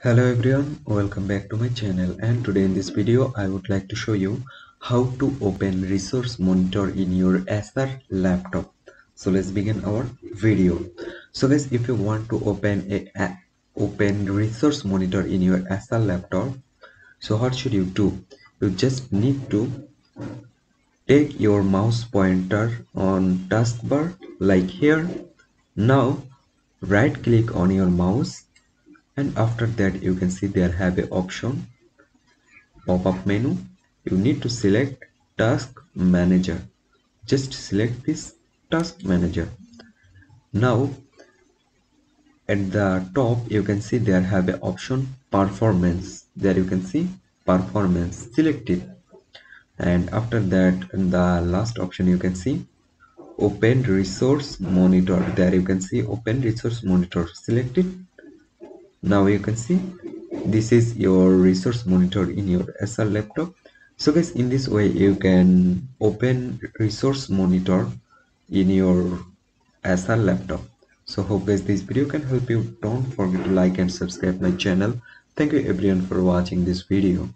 Hello everyone, welcome back to my channel and today in this video I would like to show you how to open resource monitor in your Acer laptop. So let's begin our video. So guys if you want to open a, a open resource monitor in your Acer laptop so what should you do? You just need to take your mouse pointer on taskbar like here. Now right click on your mouse and after that you can see there have a option pop-up menu. You need to select task manager. Just select this task manager. Now at the top you can see there have a option performance. There you can see performance select it and after that the last option you can see open resource monitor. There you can see open resource monitor select it now you can see this is your resource monitor in your Acer laptop. So guys in this way you can open resource monitor in your Acer laptop. So hope guys this video can help you. Don't forget to like and subscribe my channel. Thank you everyone for watching this video